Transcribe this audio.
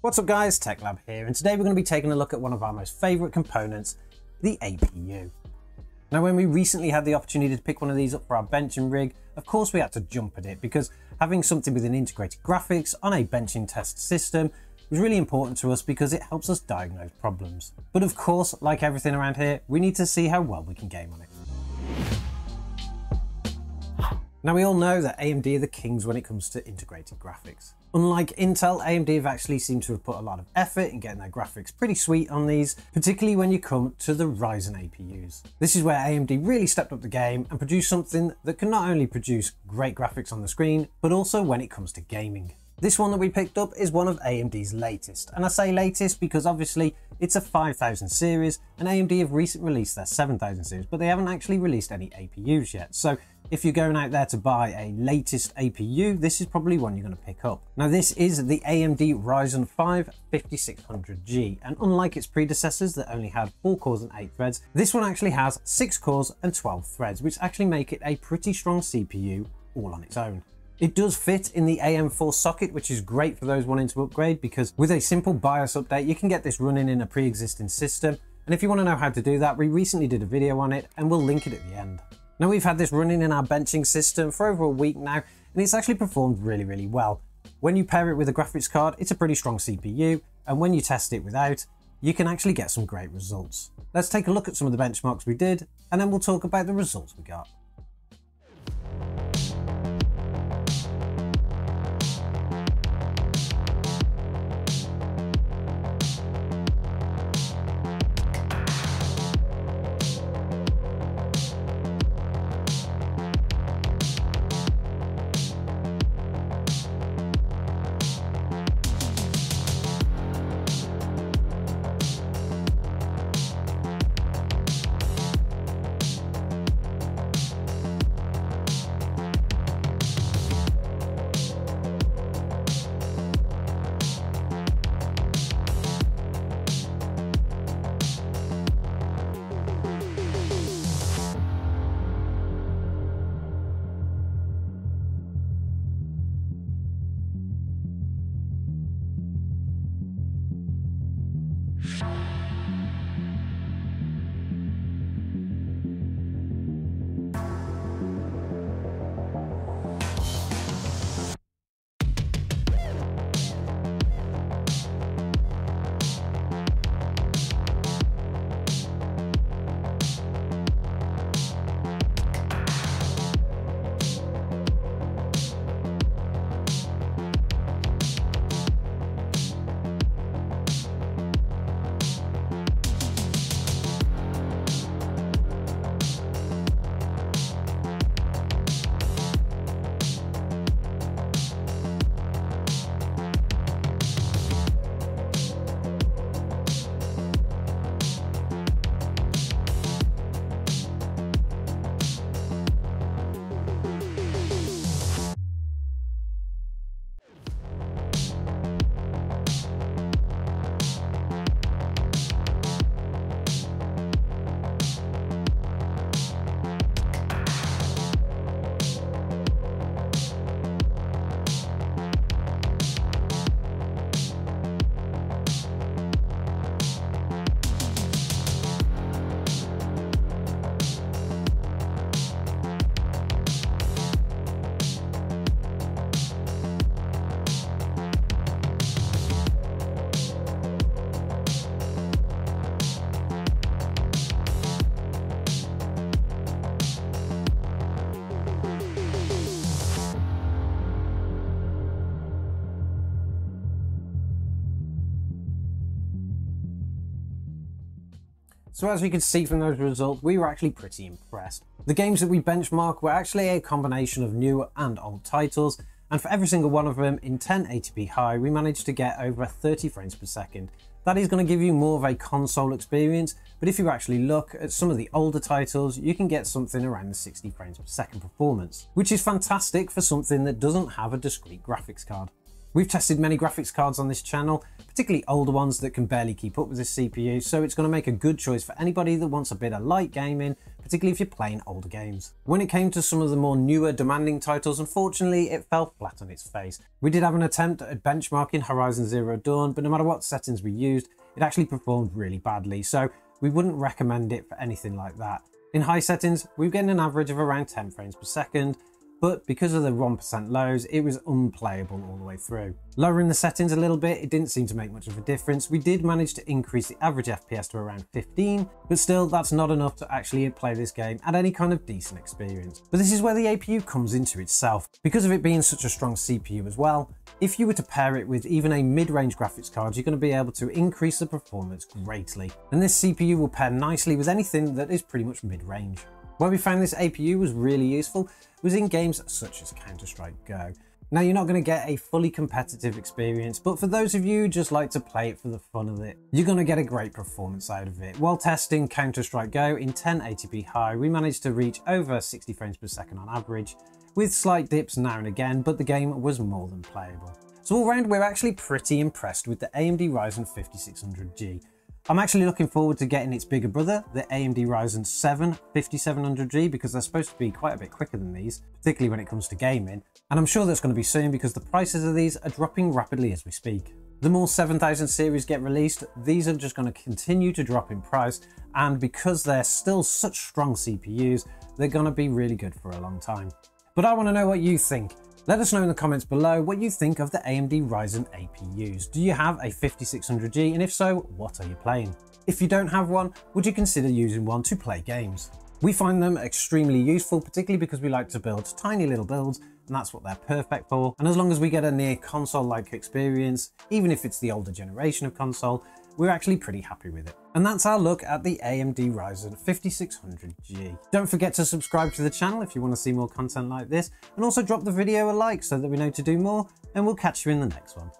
What's up guys, TechLab here, and today we're going to be taking a look at one of our most favourite components, the APU. Now when we recently had the opportunity to pick one of these up for our benching rig, of course we had to jump at it because having something with an integrated graphics on a benching test system was really important to us because it helps us diagnose problems. But of course, like everything around here, we need to see how well we can game on it. Now we all know that AMD are the kings when it comes to integrated graphics. Unlike Intel, AMD have actually seemed to have put a lot of effort in getting their graphics pretty sweet on these, particularly when you come to the Ryzen APUs. This is where AMD really stepped up the game and produced something that can not only produce great graphics on the screen, but also when it comes to gaming. This one that we picked up is one of AMD's latest, and I say latest because obviously it's a 5000 series and AMD have recently released their 7000 series, but they haven't actually released any APUs yet. So if you're going out there to buy a latest APU, this is probably one you're going to pick up. Now this is the AMD Ryzen 5 5600G, and unlike its predecessors that only had 4 cores and 8 threads, this one actually has 6 cores and 12 threads, which actually make it a pretty strong CPU all on its own. It does fit in the AM4 socket, which is great for those wanting to upgrade because with a simple BIOS update, you can get this running in a pre-existing system. And if you want to know how to do that, we recently did a video on it and we'll link it at the end. Now we've had this running in our benching system for over a week now, and it's actually performed really, really well. When you pair it with a graphics card, it's a pretty strong CPU, and when you test it without, you can actually get some great results. Let's take a look at some of the benchmarks we did, and then we'll talk about the results we got. So as we could see from those results, we were actually pretty impressed. The games that we benchmarked were actually a combination of new and old titles, and for every single one of them in 1080p high, we managed to get over 30 frames per second. That is going to give you more of a console experience, but if you actually look at some of the older titles, you can get something around the 60 frames per second performance, which is fantastic for something that doesn't have a discrete graphics card. We've tested many graphics cards on this channel, particularly older ones that can barely keep up with this CPU, so it's going to make a good choice for anybody that wants a bit of light gaming, particularly if you're playing older games. When it came to some of the more newer demanding titles, unfortunately it fell flat on its face. We did have an attempt at benchmarking Horizon Zero Dawn, but no matter what settings we used, it actually performed really badly, so we wouldn't recommend it for anything like that. In high settings, we were getting an average of around 10 frames per second, but because of the 1% lows, it was unplayable all the way through. Lowering the settings a little bit, it didn't seem to make much of a difference. We did manage to increase the average FPS to around 15, but still that's not enough to actually play this game at any kind of decent experience. But this is where the APU comes into itself. Because of it being such a strong CPU as well, if you were to pair it with even a mid-range graphics card, you're going to be able to increase the performance greatly. And this CPU will pair nicely with anything that is pretty much mid-range. Where we found this APU was really useful was in games such as Counter-Strike Go. Now you're not going to get a fully competitive experience, but for those of you who just like to play it for the fun of it, you're going to get a great performance out of it. While testing Counter-Strike Go in 1080p high, we managed to reach over 60 frames per second on average, with slight dips now and again, but the game was more than playable. So all round, we're actually pretty impressed with the AMD Ryzen 5600G. I'm actually looking forward to getting its bigger brother, the AMD Ryzen 7 5700G, because they're supposed to be quite a bit quicker than these, particularly when it comes to gaming. And I'm sure that's going to be soon because the prices of these are dropping rapidly as we speak. The more 7000 series get released, these are just going to continue to drop in price. And because they're still such strong CPUs, they're going to be really good for a long time. But I want to know what you think. Let us know in the comments below what you think of the AMD Ryzen APUs. Do you have a 5600G and if so, what are you playing? If you don't have one, would you consider using one to play games? We find them extremely useful, particularly because we like to build tiny little builds and that's what they're perfect for. And as long as we get a near console-like experience, even if it's the older generation of console, we're actually pretty happy with it. And that's our look at the AMD Ryzen 5600G. Don't forget to subscribe to the channel if you want to see more content like this, and also drop the video a like so that we know to do more, and we'll catch you in the next one.